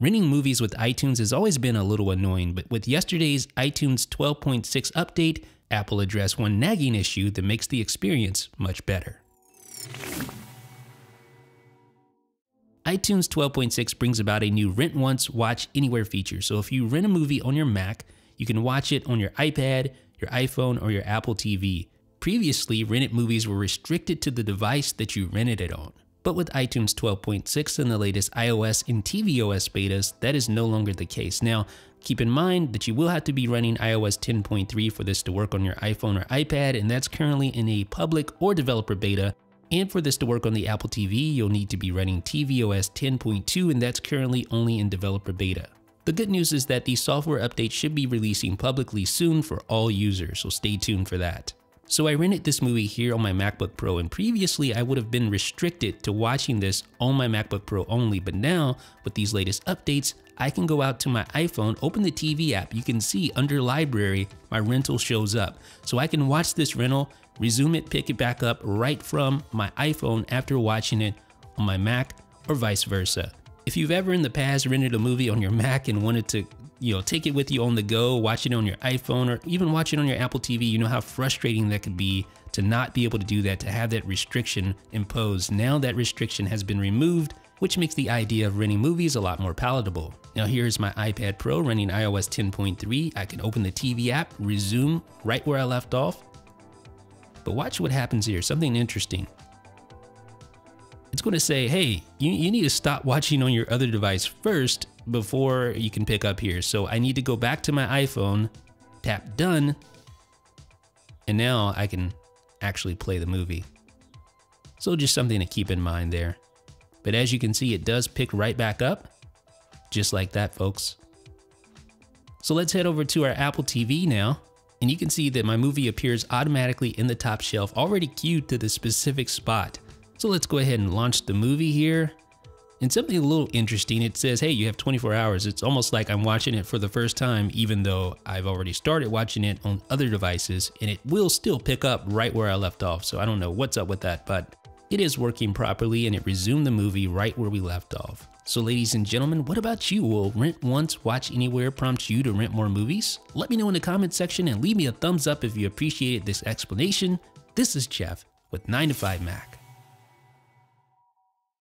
Renting movies with iTunes has always been a little annoying, but with yesterday's iTunes 12.6 update, Apple addressed one nagging issue that makes the experience much better. iTunes 12.6 brings about a new rent once, watch anywhere feature. So if you rent a movie on your Mac, you can watch it on your iPad, your iPhone, or your Apple TV. Previously, rented movies were restricted to the device that you rented it on. But with iTunes 12.6 and the latest iOS and tvOS betas, that is no longer the case. Now, keep in mind that you will have to be running iOS 10.3 for this to work on your iPhone or iPad, and that's currently in a public or developer beta. And for this to work on the Apple TV, you'll need to be running tvOS 10.2, and that's currently only in developer beta. The good news is that these software updates should be releasing publicly soon for all users, so stay tuned for that. So I rented this movie here on my MacBook Pro and previously I would have been restricted to watching this on my MacBook Pro only, but now with these latest updates, I can go out to my iPhone, open the TV app, you can see under library, my rental shows up. So I can watch this rental, resume it, pick it back up right from my iPhone after watching it on my Mac or vice versa. If you've ever in the past rented a movie on your Mac and wanted to you know, take it with you on the go, watch it on your iPhone or even watch it on your Apple TV. You know how frustrating that could be to not be able to do that, to have that restriction imposed. Now that restriction has been removed, which makes the idea of renting movies a lot more palatable. Now here's my iPad Pro running iOS 10.3. I can open the TV app, resume right where I left off. But watch what happens here, something interesting. It's going to say, hey, you, you need to stop watching on your other device first before you can pick up here. So I need to go back to my iPhone, tap done, and now I can actually play the movie. So just something to keep in mind there. But as you can see, it does pick right back up, just like that, folks. So let's head over to our Apple TV now, and you can see that my movie appears automatically in the top shelf, already queued to the specific spot. So let's go ahead and launch the movie here. And something a little interesting, it says, hey, you have 24 hours. It's almost like I'm watching it for the first time, even though I've already started watching it on other devices, and it will still pick up right where I left off. So I don't know what's up with that, but it is working properly and it resumed the movie right where we left off. So ladies and gentlemen, what about you? Will Rent Once, Watch Anywhere prompt you to rent more movies? Let me know in the comment section and leave me a thumbs up if you appreciated this explanation. This is Jeff with 9 to 5 Mac.